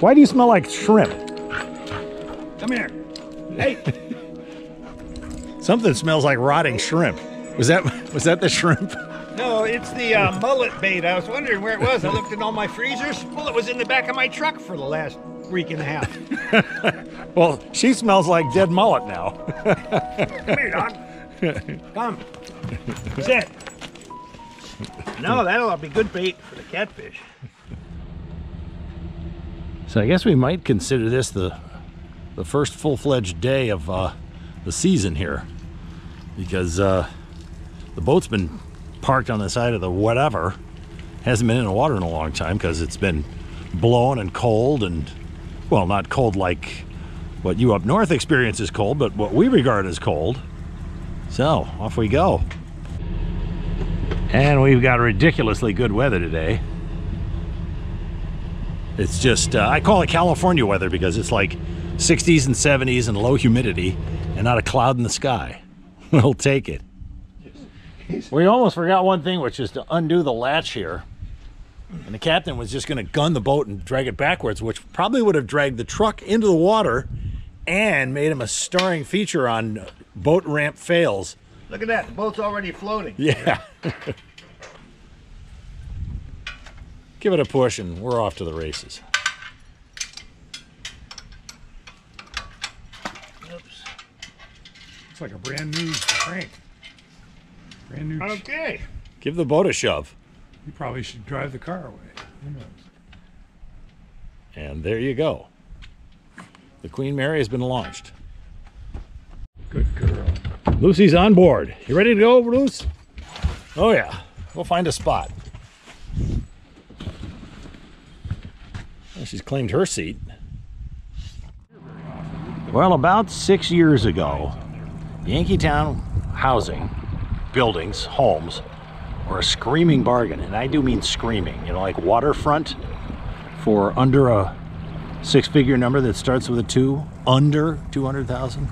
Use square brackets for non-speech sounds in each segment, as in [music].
Why do you smell like shrimp? Come here. Hey. Something smells like rotting shrimp. Was that was that the shrimp? No, it's the uh, mullet bait. I was wondering where it was. I looked in all my freezers. Well, it was in the back of my truck for the last week and a half. [laughs] Well, she smells like dead mullet now. Come here, dog. Come. Sit. No, that'll be good bait for the catfish. So I guess we might consider this the the first full-fledged day of uh, the season here, because uh, the boat's been parked on the side of the whatever, hasn't been in the water in a long time because it's been blowing and cold and well, not cold like what you up north experience is cold, but what we regard as cold. So off we go. And we've got ridiculously good weather today. It's just, uh, I call it California weather because it's like 60s and 70s and low humidity and not a cloud in the sky. [laughs] We'll take it. We almost forgot one thing, which is to undo the latch here. And the captain was just going to gun the boat and drag it backwards, which probably would have dragged the truck into the water and made him a starring feature on boat ramp fails. Look at that. The boat's already floating. [laughs] Yeah. Give it a push and we're off to the races. Oops. It's like a brand new crank. Brand new. Okay. Give the boat a shove. You probably should drive the car away. Who knows? And there you go. The Queen Mary has been launched. Good girl. Lucy's on board. You ready to go, Luce? Oh yeah. We'll find a spot. Well, she's claimed her seat. Well, about six years ago, Yankeetown housing, buildings, homes, were a screaming bargain. And I do mean screaming. You know, like waterfront for under a six-figure number that starts with a two, under 200,000.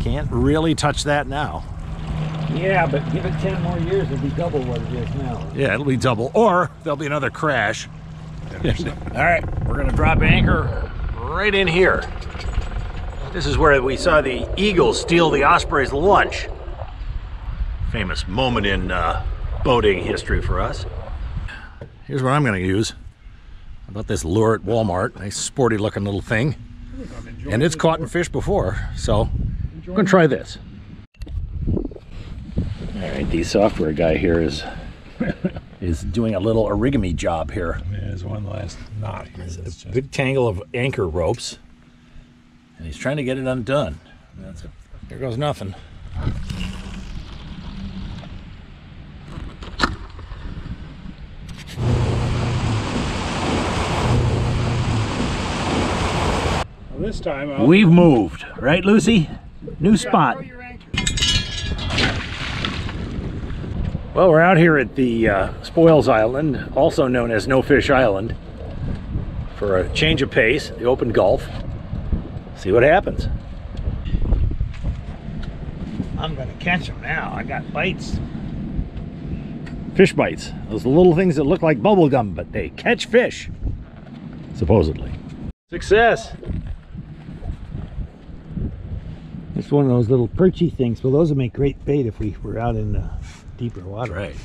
Can't really touch that now. Yeah, but give it 10 more years, it'll be double what it is now. Yeah, it'll be double, or there'll be another crash. All right, we're gonna drop anchor right in here. This is where we saw the Eagles steal the Osprey's lunch. Famous moment in uh, boating history for us. Here's what I'm gonna use. I bought this lure at Walmart, nice sporty looking little thing. And it's caught and fish before, so I'm gonna try this. All right, the software guy here is [laughs] is doing a little origami job here. There's one last knot here. That's A just, big tangle of anchor ropes, and he's trying to get it undone. That's it. Here goes nothing. well, this time I'll We've moved, right, Lucy? New spot. Well, we're out here at the uh, Spoils Island, also known as No Fish Island, for a change of pace, the open Gulf. See what happens. I'm gonna catch them now. I got bites. Fish bites. Those little things that look like bubble gum, but they catch fish. Supposedly. Success! It's one of those little perchy things. Well, those would make great bait if we were out in uh, deeper water. Right.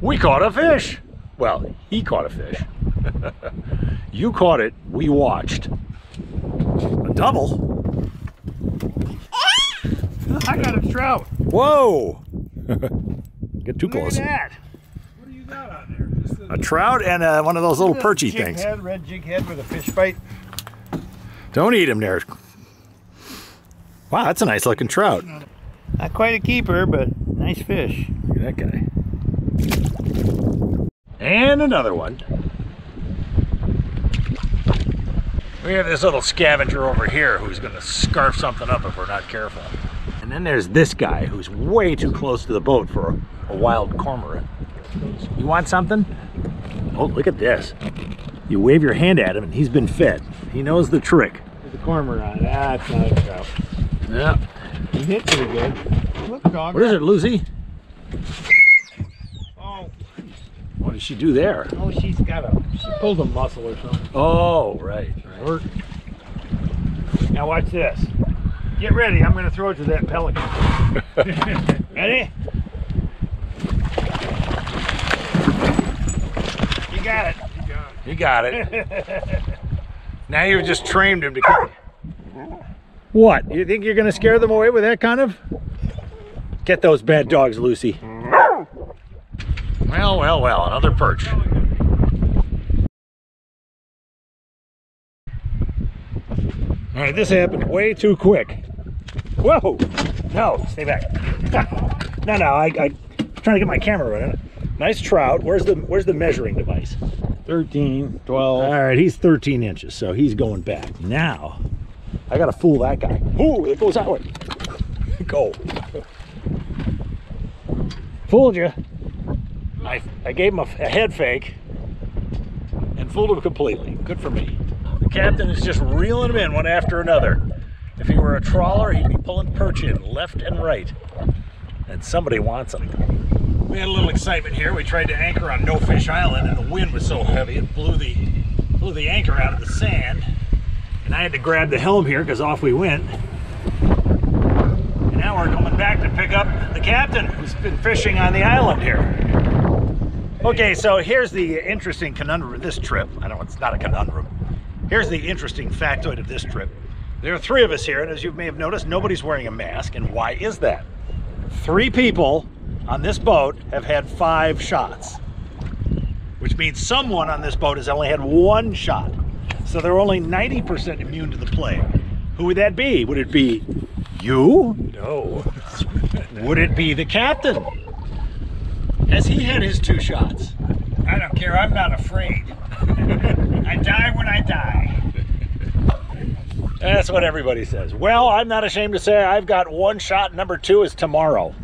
We caught a fish. Well, he caught a fish. [laughs] you caught it. We watched. A double. [laughs] I got a trout. Whoa! [laughs] Get too Look at close. that. What do you got on there? Just a, A trout and uh, one of those little perchy things. Head, red jig head with a fish bite. Don't eat him there. Wow, that's a nice looking trout. Not quite a keeper, but nice fish. Look at that guy. And another one. We have this little scavenger over here who's going to scarf something up if we're not careful. And then there's this guy who's way too close to the boat for a, a wild cormorant. You want something? Oh, look at this. You wave your hand at him and he's been fed. He knows the trick. There's a cormorant. That's not a trout. Yeah. He hit pretty good. Look, dog. What is it, Lucy? Oh, What did she do there? Oh, she's got a, she pulled a muscle or something. Oh, right. Hurt. Now watch this. Get ready, I'm gonna throw it to that pelican. [laughs] ready? You got it. You got it. [laughs] now you've just trained him to. [laughs] What? You think you're going to scare them away with that kind of? Get those bad dogs, Lucy. Well, well, well, another perch. All right, this happened way too quick. Whoa! No, stay back. [laughs] no, no, I, I, am trying to get my camera running. Nice trout. Where's the Where's the measuring device? 13, 12. All right, he's 13 inches, so he's going back. Now, I gotta fool that guy. Ooh, it goes that way. Go. Fooled you. I, I gave him a, a head fake and fooled him completely. Good for me. The captain is just reeling them in one after another. If he were a trawler, he'd be pulling perch in left and right. And somebody wants them. We had a little excitement here. We tried to anchor on No Fish Island, and the wind was so heavy it blew the blew the anchor out of the sand. And I had to grab the helm here because off we went. And now we're coming back to pick up the captain who's been fishing on the island here. Okay, so here's the interesting conundrum of this trip. I know it's not a conundrum. Here's the interesting factoid of this trip. There are three of us here, and as you may have noticed, nobody's wearing a mask. And why is that? Three people on this boat have had five shots, which means someone on this boat has only had one shot. So they're only 90% immune to the plague. Who would that be? Would it be you? No. [laughs] would it be the captain? Has he had his two shots? I don't care, I'm not afraid. [laughs] I die when I die. That's what everybody says. Well, I'm not ashamed to say I've got one shot. Number two is tomorrow.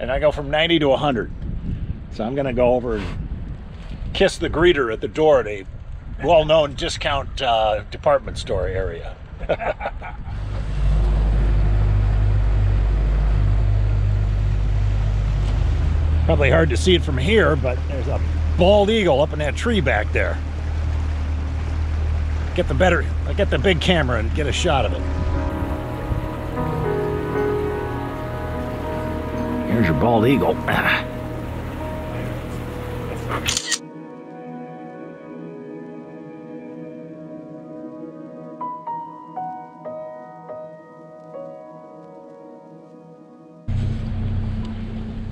And I go from 90 to 100. So I'm going to go over and kiss the greeter at the door at [laughs] a well known discount uh, department store area. [laughs] Probably hard to see it from here, but there's a bald eagle up in that tree back there. Get the better, I get the big camera and get a shot of it. Here's your bald eagle. [laughs]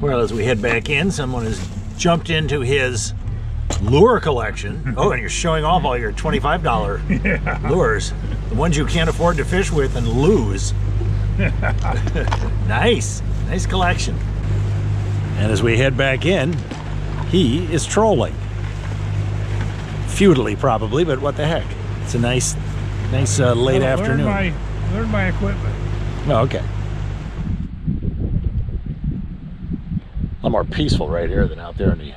Well, as we head back in, someone has jumped into his lure collection. [laughs] Oh, and you're showing off all your $25 Yeah. lures. The ones you can't afford to fish with and lose. [laughs] nice. Nice collection. And as we head back in, he is trolling. Futilely, probably, but what the heck. It's a nice, nice uh, late afternoon. my, learn my equipment. Oh, okay. A lot more peaceful right here than out there in the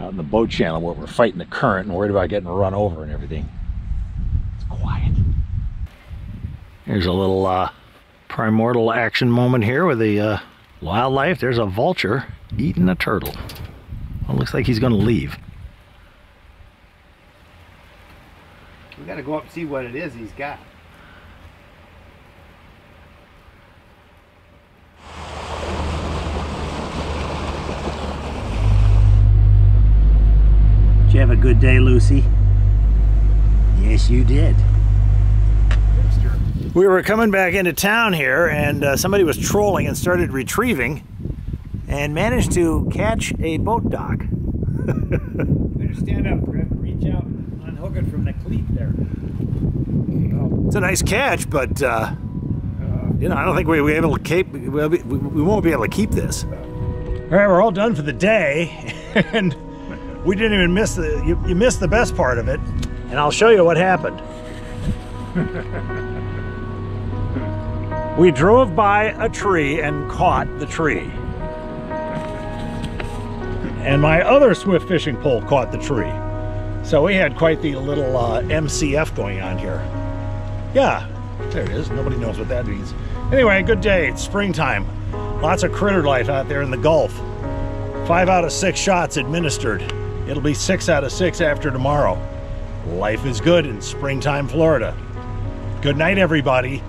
out in the boat channel where we're fighting the current and worried about getting run over and everything. It's quiet. Here's a little uh, primordial action moment here with the uh, wildlife. There's a vulture eating a turtle. Well, looks like he's going to leave. We gotta go up and see what it is he's got. You have a good day, Lucy? Yes, you did. We were coming back into town here, and uh, somebody was trolling and started retrieving, and managed to catch a boat dock. [laughs] Better stand up, Brett. Reach out, and unhook it from the cleat there. It's a nice catch, but uh, you know, I don't think we will be able to keep. We'll be, we we won't be able to keep this. All right, we're all done for the day, [laughs] and we didn't even miss the. You, you missed the best part of it, and I'll show you what happened. we drove by a tree and caught the tree. And my other swift fishing pole caught the tree. So we had quite the little uh, MCF going on here. Yeah, there it is. Nobody knows what that means. Anyway, good day. It's springtime. Lots of critter life out there in the Gulf. Five out of six shots administered. It'll be six out of six after tomorrow. Life is good in springtime Florida. Good night, everybody.